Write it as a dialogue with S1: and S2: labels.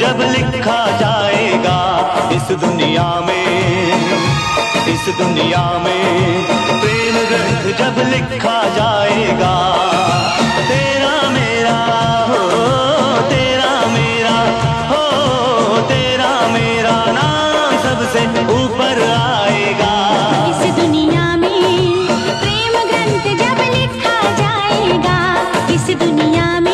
S1: जब लिखा जाएगा इस दुनिया में, इस दुनिया में। प्रेम ग्रंथ जब लिखा जाएगा, तेरा मेरा हो, तेरा मेरा हो, तेरा मेरा नाम सबसे ऊपर आएगा।
S2: इस दुनिया में प्रेम ग्रंथ जब लिखा जाएगा, इस दुनिया में